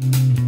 you